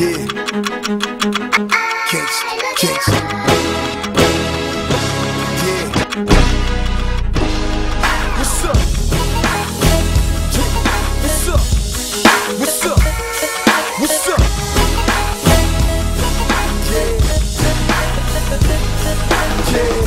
Yeah. Kicks. Yeah. What's up? What's up? What's up? What's up? Yeah. Yeah.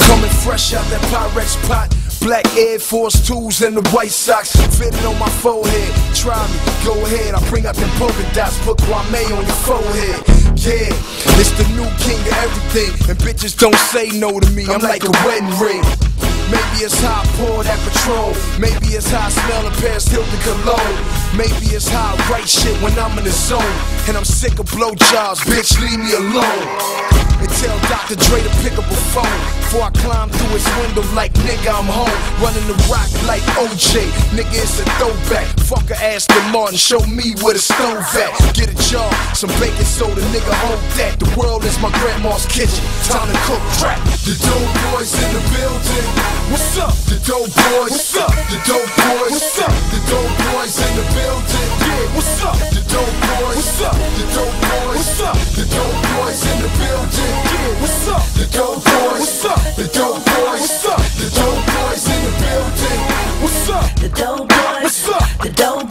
Coming fresh out that Pyrex pot. Black Air Force 2s and the white socks fitted on my forehead. Try me, go ahead. I bring out them polka dots, put Kwame on your forehead. Yeah, it's the new king of everything. And bitches don't say no to me. I'm like a wedding ring. Maybe it's how I pour that Patrón. Maybe it's how I smell a Paris Hilton cologne. Maybe it's how I write shit when I'm in the zone. And I'm sick of blowjobs, bitch, leave me alone. And tell Dr. Dre to pick up a phone Before I climb through his window like nigga I'm home Running the rock like OJ Nigga it's a throwback Fuck a Aston Martin Show me where the stove at Get a job Some baking soda Nigga hold that The world my grandma's kitchen Time to cook crack The dope boys in the building What's up? The dope boys What's up? The dope boys What's up? The dope boys in the building Yeah What's up? The dope boys What's up? The dope boys What's up? The dope boys in the building yeah, what's up? The dope boys. What's up? The dope boys. What's up? The dope boys in the building. What's up? The dope boys. What's up? The dope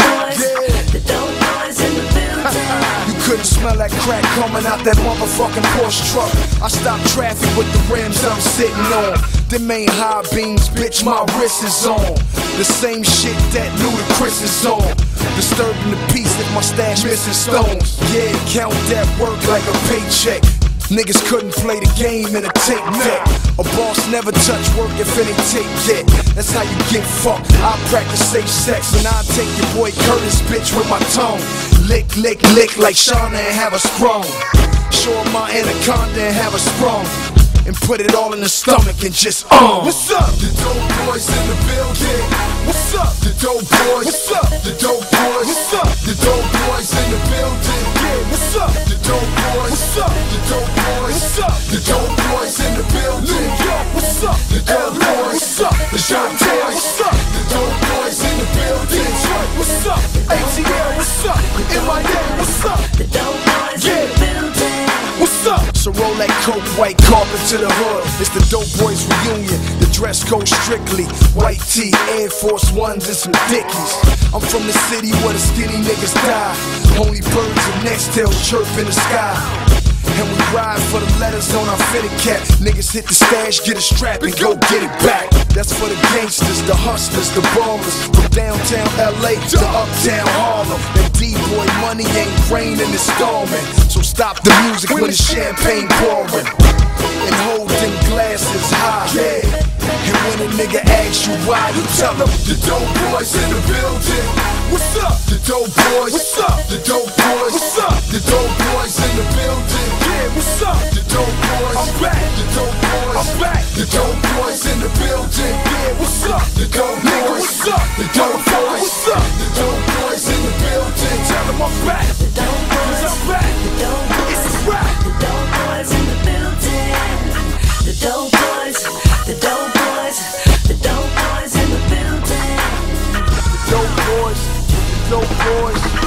couldn't smell that crack coming out that motherfucking Porsche truck. I stopped traffic with the rims I'm sitting on. Them ain't high beams, bitch, my wrist is on. The same shit that Ludacris is on. Disturbing the peace if my stash missing stones. Yeah, count that work like a paycheck. Niggas couldn't play the game in a tape deck. A never touch work if it ain't tape yet. That's how you get fucked. I practice safe sex and I take your boy Curtis bitch with my tongue. Lick, lick, lick like Shawnna and have a sprung. Show my anaconda and have a sprung. And put it all in the stomach and just um. What's up? The dope boys in the building. What's up? The dope boys. What's up? The dope boys. What's up? The dope boys in the building. The dope boys. What's up? The dope boys in the building. Detroit. What's up? ATL. What's up? MIA. What's up? The dope boys Yeah. in the building. What's up? So roll that coke, white carpet to the hood. It's the Dope Boys reunion. The dress code strictly white tee, Air Force Ones, and some Dickies. I'm from the city where the skinny niggas die. Only birds and Nextels chirp in the sky. Letters on our fitted cap. Niggas hit the stash, get a strap, and go get it back. That's for the gangsters, the hustlers, the ballers. From downtown LA to uptown Harlem. That D-boy money ain't raining, it's storming. So stop the music when the champagne pouring. And hold them glasses high. Yeah. And when a nigga asks you why, you tell them the dope boys in the building. What's up? The dope boys. What's up? The dope boys.